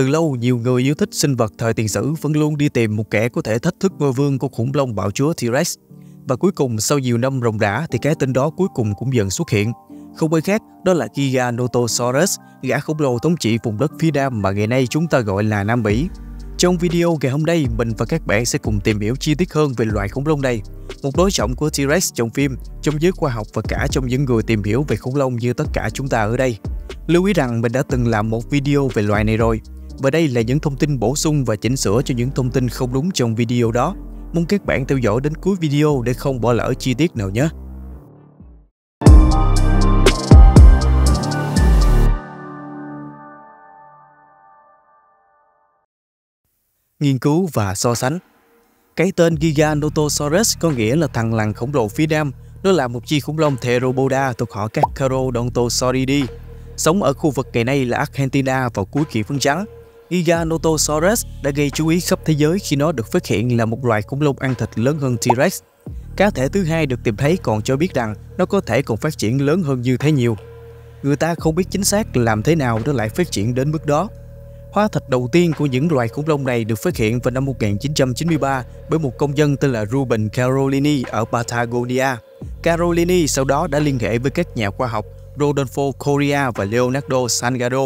Từ lâu, nhiều người yêu thích sinh vật thời tiền sử vẫn luôn đi tìm một kẻ có thể thách thức ngôi vương của khủng long bạo chúa T-Rex. Và cuối cùng, sau nhiều năm ròng rã thì cái tên đó cuối cùng cũng dần xuất hiện. Không ai khác, đó là Giganotosaurus, gã khổng lồ thống trị vùng đất phía Nam mà ngày nay chúng ta gọi là Nam Mỹ. Trong video ngày hôm nay, mình và các bạn sẽ cùng tìm hiểu chi tiết hơn về loài khủng long này, một đối trọng của T-Rex trong phim, trong giới khoa học và cả trong những người tìm hiểu về khủng long như tất cả chúng ta ở đây. Lưu ý rằng mình đã từng làm một video về loài này rồi, và đây là những thông tin bổ sung và chỉnh sửa cho những thông tin không đúng trong video đó. Mong các bạn theo dõi đến cuối video để không bỏ lỡ chi tiết nào nhé. Nghiên cứu và so sánh Cái tên Giganotosaurus có nghĩa là thằng lằn khổng lồ phía nam. Nó là một chi khủng long Theropoda thuộc họ Carcharodontosauridae, sống ở khu vực ngày nay là Argentina vào cuối kỷ phân trắng. Giganotosaurus đã gây chú ý khắp thế giới khi nó được phát hiện là một loài khủng long ăn thịt lớn hơn T-Rex. Cá thể thứ hai được tìm thấy còn cho biết rằng nó có thể còn phát triển lớn hơn như thế nhiều. Người ta không biết chính xác làm thế nào nó lại phát triển đến mức đó. Hóa thạch đầu tiên của những loài khủng long này được phát hiện vào năm 1993 bởi một công dân tên là Ruben Carolini ở Patagonia. Carolini sau đó đã liên hệ với các nhà khoa học Rodolfo Coria và Leonardo Sangado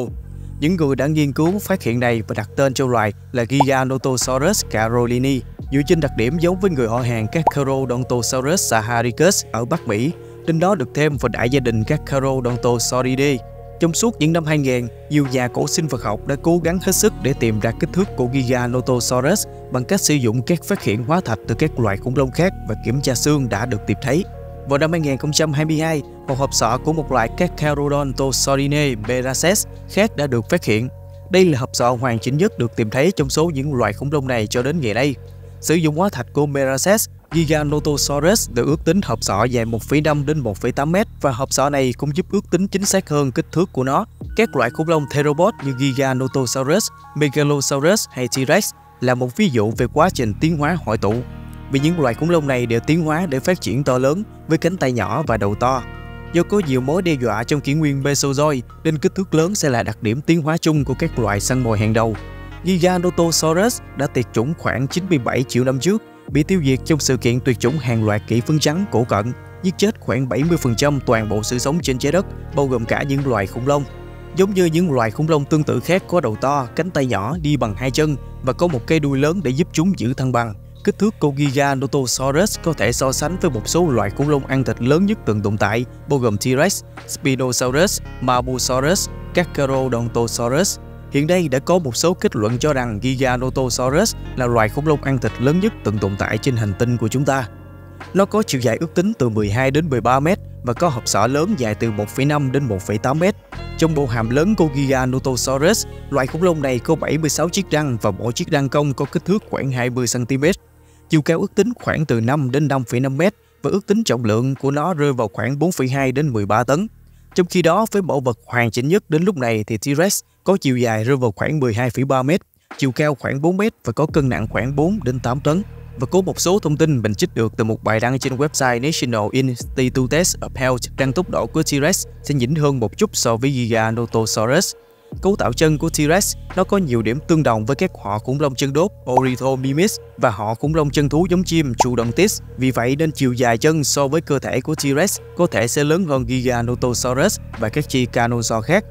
những người đã nghiên cứu phát hiện này và đặt tên cho loài là Giganotosaurus carolini, dựa trên đặc điểm giống với người họ hàng các Carodontosaurus saharicus ở Bắc Mỹ, Tên đó được thêm vào đại gia đình các Carodontosauridae. Trong suốt những năm 2000, nhiều nhà cổ sinh vật học đã cố gắng hết sức để tìm ra kích thước của Giganotosaurus bằng cách sử dụng các phát hiện hóa thạch từ các loài khủng long khác và kiểm tra xương đã được tìm thấy. Vào năm 2022, một hộp sọ của một loại các Carodontosaurinae beraces khác đã được phát hiện. Đây là hộp sọ hoàn chỉnh nhất được tìm thấy trong số những loài khủng long này cho đến ngày nay. Sử dụng hóa thạch của Beraces, Giganotosaurus được ước tính hộp sọ dài 1,5 đến 1,8 mét và hộp sọ này cũng giúp ước tính chính xác hơn kích thước của nó. Các loại khủng long theropod như Giganotosaurus, Megalosaurus hay T-Rex là một ví dụ về quá trình tiến hóa hội tụ vì những loài khủng long này đều tiến hóa để phát triển to lớn với cánh tay nhỏ và đầu to. Do có nhiều mối đe dọa trong kỷ nguyên Mesozoic nên kích thước lớn sẽ là đặc điểm tiến hóa chung của các loài săn mồi hàng đầu. Giganotosaurus đã tuyệt chủng khoảng 97 triệu năm trước, bị tiêu diệt trong sự kiện tuyệt chủng hàng loạt kỷ phân trắng cổ cận, giết chết khoảng 70% toàn bộ sự sống trên trái đất, bao gồm cả những loài khủng long. Giống như những loài khủng long tương tự khác có đầu to, cánh tay nhỏ, đi bằng hai chân và có một cây đuôi lớn để giúp chúng giữ thăng bằng. Kích thước của Giganotosaurus có thể so sánh với một số loại khủng long ăn thịt lớn nhất từng tồn tại, bao gồm T-Rex, Spinosaurus, Marmosaurus, Carcharodontosaurus. Hiện đây đã có một số kết luận cho rằng Giganotosaurus là loài khủng long ăn thịt lớn nhất từng tồn tại trên hành tinh của chúng ta. Nó có chiều dài ước tính từ 12 đến 13 mét và có hộp sọ lớn dài từ 1,5 đến 1,8 mét. Trong bộ hàm lớn của Giganotosaurus, loài khủng long này có 76 chiếc răng và mỗi chiếc răng cong có kích thước khoảng 20 cm. Chiều cao ước tính khoảng từ 5 đến 5,5 mét và ước tính trọng lượng của nó rơi vào khoảng 4,2 đến 13 tấn. Trong khi đó, với mẫu vật hoàn chỉnh nhất đến lúc này thì T-Rex có chiều dài rơi vào khoảng 12,3 mét, chiều cao khoảng 4 mét và có cân nặng khoảng 4 đến 8 tấn. Và có một số thông tin mình trích được từ một bài đăng trên website National Institutes of Health rằng tốc độ của T-Rex sẽ nhỉnh hơn một chút so với Giganotosaurus. Cấu tạo chân của T-Rex, nó có nhiều điểm tương đồng với các họ khủng long chân đốt, Ornithomimus, và họ khủng long chân thú giống chim Chuodontis. Vì vậy nên chiều dài chân so với cơ thể của T-Rex có thể sẽ lớn hơn Giganotosaurus và các chi Carnosaur khác.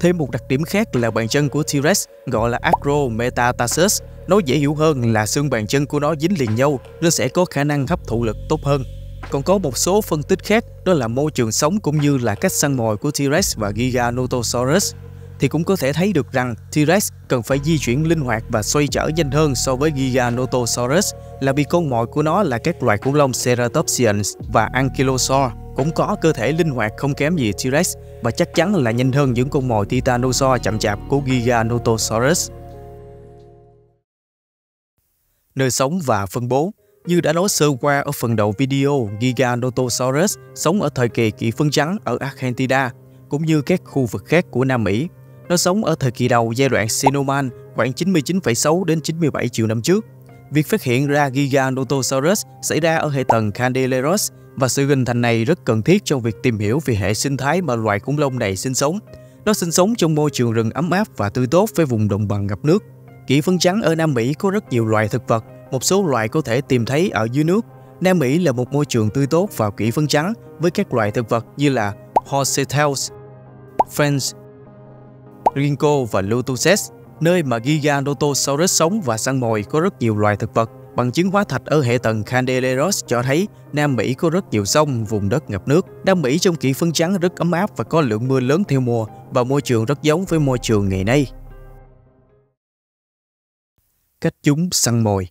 Thêm một đặc điểm khác là bàn chân của T-Rex, gọi là acrometatarsus. Nói dễ hiểu hơn là xương bàn chân của nó dính liền nhau nên sẽ có khả năng hấp thụ lực tốt hơn. Còn có một số phân tích khác, đó là môi trường sống cũng như là cách săn mồi của T-Rex và Giganotosaurus thì cũng có thể thấy được rằng T-Rex cần phải di chuyển linh hoạt và xoay trở nhanh hơn so với Giganotosaurus là vì con mồi của nó là các loài khủng long Ceratopsians và Ankylosaur cũng có cơ thể linh hoạt không kém gì T-Rex và chắc chắn là nhanh hơn những con mồi Titanosaur chậm chạp của Giganotosaurus. Nơi sống và phân bố như đã nói sơ qua ở phần đầu video, Giganotosaurus sống ở thời kỳ kỷ phân trắng ở Argentina, cũng như các khu vực khác của Nam Mỹ. Nó sống ở thời kỳ đầu giai đoạn Cenoman khoảng 99,6 đến 97 triệu năm trước. Việc phát hiện ra Giganotosaurus xảy ra ở hệ tầng Candeleros và sự hình thành này rất cần thiết trong việc tìm hiểu về hệ sinh thái mà loài khủng long này sinh sống. Nó sinh sống trong môi trường rừng ấm áp và tươi tốt với vùng đồng bằng ngập nước. Kỷ phân trắng ở Nam Mỹ có rất nhiều loài thực vật, một số loài có thể tìm thấy ở dưới nước. Nam Mỹ là một môi trường tươi tốt vào kỷ phân trắng với các loài thực vật như là Horsetails, French, Ginkgo và Lotuses, nơi mà Giganotosaurus sống và săn mồi có rất nhiều loài thực vật. Bằng chứng hóa thạch ở hệ tầng Candeleros cho thấy Nam Mỹ có rất nhiều sông, vùng đất ngập nước. Nam Mỹ trong kỷ phân trắng rất ấm áp và có lượng mưa lớn theo mùa và môi trường rất giống với môi trường ngày nay. Cách chúng săn mồi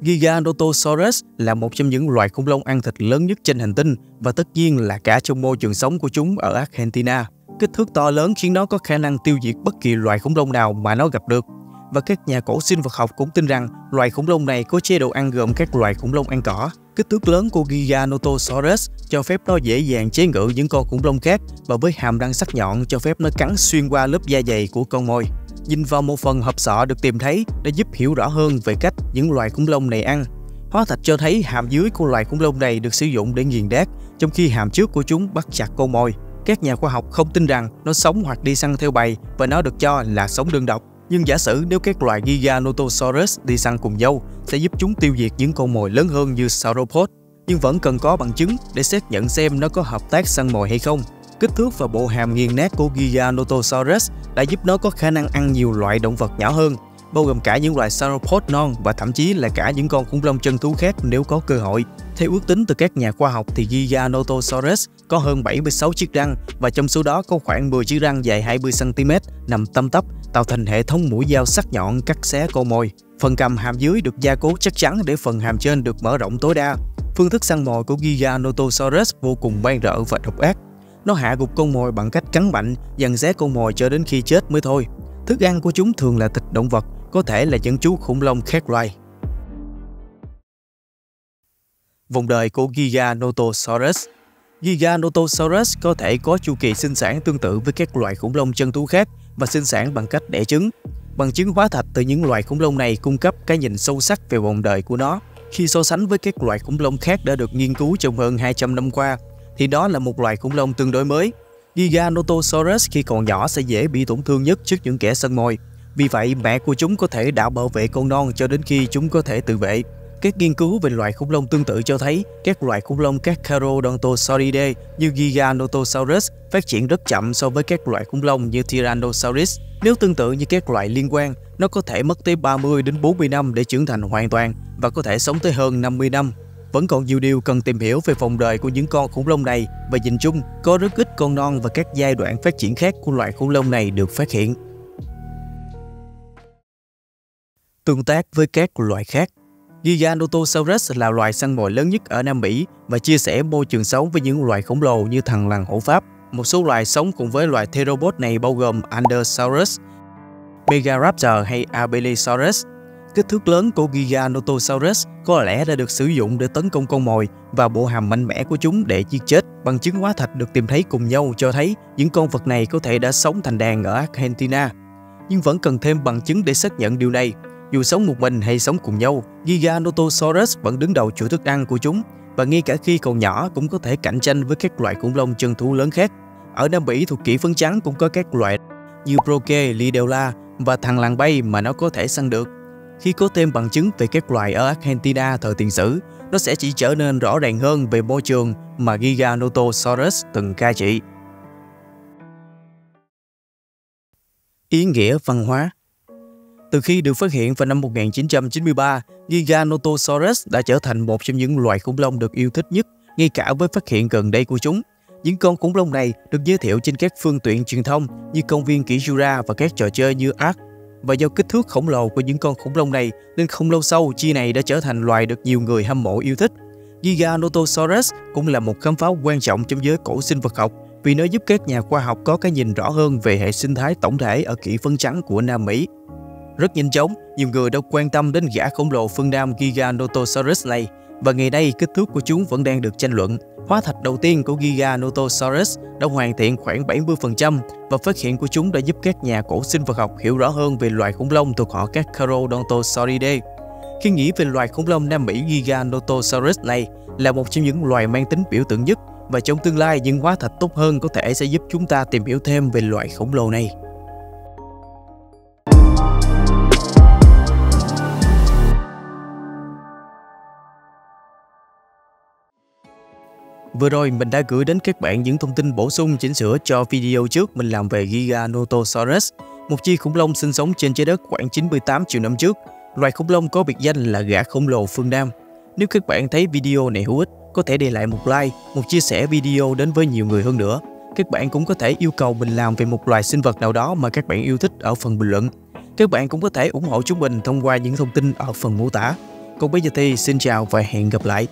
Giganotosaurus là một trong những loài khủng long ăn thịt lớn nhất trên hành tinh và tất nhiên là cả trong môi trường sống của chúng ở Argentina. Kích thước to lớn khiến nó có khả năng tiêu diệt bất kỳ loài khủng long nào mà nó gặp được. Và các nhà cổ sinh vật học cũng tin rằng loài khủng long này có chế độ ăn gồm các loài khủng long ăn cỏ. Kích thước lớn của Giganotosaurus cho phép nó dễ dàng chế ngự những con khủng long khác và với hàm răng sắc nhọn cho phép nó cắn xuyên qua lớp da dày của con mồi. Nhìn vào một phần hộp sọ được tìm thấy đã giúp hiểu rõ hơn về cách những loài khủng long này ăn. Hóa thạch cho thấy hàm dưới của loài khủng long này được sử dụng để nghiền đát, trong khi hàm trước của chúng bắt chặt con mồi. Các nhà khoa học không tin rằng nó sống hoặc đi săn theo bầy và nó được cho là sống đơn độc. Nhưng giả sử nếu các loài Giganotosaurus đi săn cùng nhau sẽ giúp chúng tiêu diệt những con mồi lớn hơn như Sauropod. Nhưng vẫn cần có bằng chứng để xác nhận xem nó có hợp tác săn mồi hay không. Kích thước và bộ hàm nghiền nát của Giganotosaurus đã giúp nó có khả năng ăn nhiều loại động vật nhỏ hơn, bao gồm cả những loài sauropod non và thậm chí là cả những con khủng long chân thú khác nếu có cơ hội. Theo ước tính từ các nhà khoa học thì Giganotosaurus có hơn 76 chiếc răng và trong số đó có khoảng 10 chiếc răng dài 20cm nằm tăm tắp tạo thành hệ thống mũi dao sắc nhọn cắt xé con mồi. Phần cằm hàm dưới được gia cố chắc chắn để phần hàm trên được mở rộng tối đa. Phương thức săn mồi của Giganotosaurus vô cùng man rợ và độc ác. Nó hạ gục con mồi bằng cách cắn mạnh, dằn xé con mồi cho đến khi chết mới thôi. Thức ăn của chúng thường là thịt động vật, có thể là những chú khủng long khác loài. Vòng đời của Giganotosaurus Giganotosaurus có thể có chu kỳ sinh sản tương tự với các loài khủng long chân thú khác và sinh sản bằng cách đẻ trứng. Bằng chứng hóa thạch từ những loài khủng long này cung cấp cái nhìn sâu sắc về vòng đời của nó. Khi so sánh với các loài khủng long khác đã được nghiên cứu trong hơn 200 năm qua, thì đó là một loài khủng long tương đối mới. Giganotosaurus khi còn nhỏ sẽ dễ bị tổn thương nhất trước những kẻ săn mồi. Vì vậy, mẹ của chúng có thể đã bảo vệ con non cho đến khi chúng có thể tự vệ. Các nghiên cứu về loài khủng long tương tự cho thấy các loài khủng long các Carodontosauridae như Giganotosaurus phát triển rất chậm so với các loài khủng long như Tyrannosaurus. Nếu tương tự như các loài liên quan, nó có thể mất tới 30 đến 40 năm để trưởng thành hoàn toàn và có thể sống tới hơn 50 năm. Vẫn còn nhiều điều cần tìm hiểu về vòng đời của những con khủng long này và nhìn chung có rất ít con non và các giai đoạn phát triển khác của loài khủng long này được phát hiện. Tương tác với các loài khác Giganotosaurus là loài săn mồi lớn nhất ở Nam Mỹ và chia sẻ môi trường sống với những loài khổng lồ như thằn lằn hổ Pháp. Một số loài sống cùng với loài theropod này bao gồm Andersaurus, Megaraptor hay Abelisaurus. Kích thước lớn của Giganotosaurus có lẽ đã được sử dụng để tấn công con mồi và bộ hàm mạnh mẽ của chúng để giết chết. Bằng chứng hóa thạch được tìm thấy cùng nhau cho thấy những con vật này có thể đã sống thành đàn ở Argentina. Nhưng vẫn cần thêm bằng chứng để xác nhận điều này. Dù sống một mình hay sống cùng nhau, Giganotosaurus vẫn đứng đầu chuỗi thức ăn của chúng và ngay cả khi còn nhỏ cũng có thể cạnh tranh với các loại khủng long chân thú lớn khác. Ở Nam Mỹ thuộc kỷ phấn trắng cũng có các loại như Broke, Lidella và thằn lằn bay mà nó có thể săn được. Khi có thêm bằng chứng về các loài ở Argentina thời tiền sử, nó sẽ chỉ trở nên rõ ràng hơn về môi trường mà Giganotosaurus từng cai trị. Ý nghĩa văn hóa từ khi được phát hiện vào năm 1993, Giganotosaurus đã trở thành một trong những loài khủng long được yêu thích nhất, ngay cả với phát hiện gần đây của chúng. Những con khủng long này được giới thiệu trên các phương tiện truyền thông như công viên kỷ Jura và các trò chơi như Ark. Và do kích thước khổng lồ của những con khủng long này nên không lâu sau chi này đã trở thành loài được nhiều người hâm mộ yêu thích. Giganotosaurus cũng là một khám phá quan trọng trong giới cổ sinh vật học vì nó giúp các nhà khoa học có cái nhìn rõ hơn về hệ sinh thái tổng thể ở kỷ phân trắng của Nam Mỹ. Rất nhanh chóng, nhiều người đã quan tâm đến gã khổng lồ phương Nam Giganotosaurus này và ngày nay kích thước của chúng vẫn đang được tranh luận. Hóa thạch đầu tiên của Giganotosaurus đã hoàn thiện khoảng 70% và phát hiện của chúng đã giúp các nhà cổ sinh vật học hiểu rõ hơn về loài khủng long thuộc họ các Carodontosauridae. Khi nghĩ về loài khủng long Nam Mỹ Giganotosaurus này là một trong những loài mang tính biểu tượng nhất và trong tương lai những hóa thạch tốt hơn có thể sẽ giúp chúng ta tìm hiểu thêm về loài khổng lồ này. Vừa rồi mình đã gửi đến các bạn những thông tin bổ sung chỉnh sửa cho video trước mình làm về Giganotosaurus, một chi khủng long sinh sống trên trái đất khoảng 98 triệu năm trước. Loài khủng long có biệt danh là gã khổng lồ phương Nam. Nếu các bạn thấy video này hữu ích, có thể để lại một like, một chia sẻ video đến với nhiều người hơn nữa. Các bạn cũng có thể yêu cầu mình làm về một loài sinh vật nào đó mà các bạn yêu thích ở phần bình luận. Các bạn cũng có thể ủng hộ chúng mình thông qua những thông tin ở phần mô tả. Còn bây giờ thì xin chào và hẹn gặp lại.